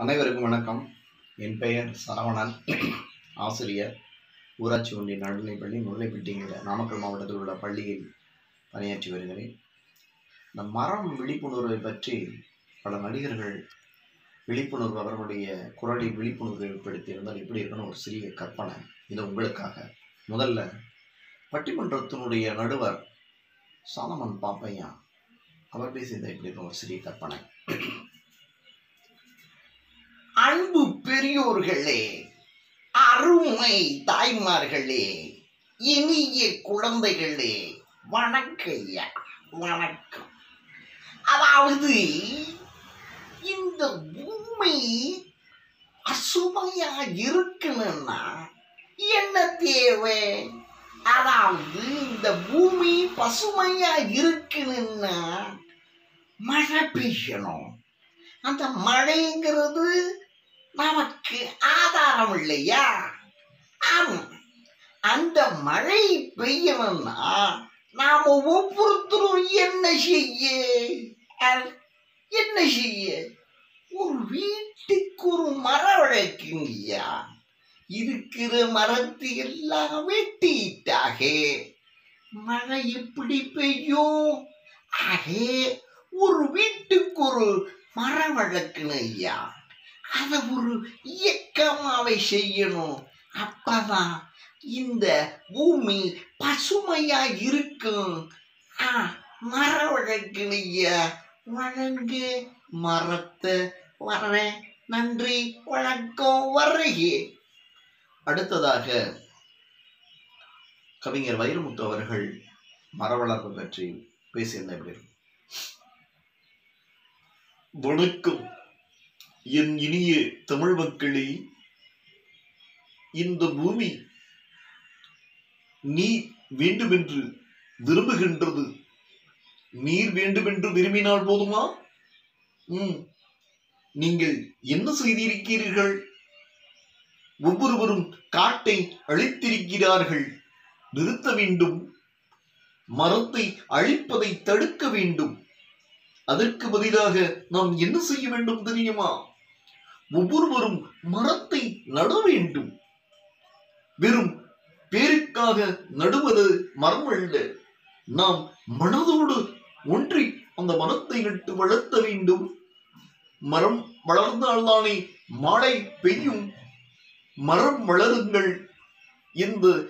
அனைவருக்கும் வணக்கம். என் பெயர் சரவணன். ஆசிரியர். ஊராட்சி ஒன்றிய நடுநிலைப்பள்ளி முல்லைப்பட்டிங்கிற நாமக்கல் மாவட்டத்தில் உள்ள பள்ளியில் பணியாற்றி வருகிறேன். இந்த மரம் விழிப்புணர்வை பற்றி பல நடிகர்கள் விழிப்புணர்வு அவர்களுடைய குரலில் விழிப்புணர்வு ஏற்படுத்தியிருந்தால் எப்படி இருக்குன்னு ஒரு சிறிய கற்பனை. இது உங்களுக்காக. முதல்ல பட்டிமன்றத்தினுடைய நடுவர் சாலமன் பாப்பையா அவர் பேசியதை எப்படி இருக்கும்? ஒரு சிறிய கற்பனை. பெரியோர்களே அருமை தாய்மார்களே இனிய குழந்தைகளே வணக்கையா வணக்கம். அதாவது இந்த பூமி அசுமையா இருக்கணும்னா என்ன தேவை? அதாவது இந்த பூமி பசுமையா இருக்கணும்னா மழை பெய்யணும். அந்த மழைங்கிறது நமக்கு ஆதாரம் இல்லையா ஆமாம் அந்த மழை பெய்யணும்னா நாம ஒவ்வொருத்தரும் என்ன செய்ய? என்ன செய்ய? ஒரு வீட்டுக்கு ஒரு மரம் வளர்க்குங்கய்யா இருக்கிற மரத்தை எல்லாம் வெட்டிட்டாக. மழை எப்படி பெய்யும்? ஆகே ஒரு வீட்டுக்கு ஒரு மரம் வளர்க்கணும் ஐயா அதை ஒரு இயக்கமாவை செய்யணும். அப்பதான் இந்த பூமி பசுமையா இருக்கும். ஆ மரம் வழங்கு மரத்தை வரேன் நன்றி வணக்கம் வருகே அடுத்ததாக கவிஞர் வைரமுத்து அவர்கள் மர வளர்ப்பு பற்றி பேசியிருந்த எப்படி இருக்கும்? வணக்கம் என் இனிய தமிழ் மக்களே இந்த பூமி நீர் வேண்டுமென்று விரும்புகின்றது. நீர் வேண்டுமென்று விரும்பினால் போதுமா? உம். நீங்கள் என்ன செய்திருக்கிறீர்கள்? ஒவ்வொருவரும் காட்டை அழித்திருக்கிறார்கள். நிறுத்த வேண்டும். மரத்தை அழிப்பதை தடுக்க வேண்டும். அதற்கு பதிலாக நாம் என்ன செய்ய வேண்டும் தெரியுமா? ஒவ்வொருவரும் மரத்தை நட வேண்டும். வெறும் பேருக்காக நடுவது மரம் அல்ல நாம் மனதோடு ஒன்றி அந்த மரத்தை நட்டு வளர்த்த வேண்டும். மரம் வளர்ந்தால்தானே மழை பெய்யும். மரம் வளருங்கள் இந்த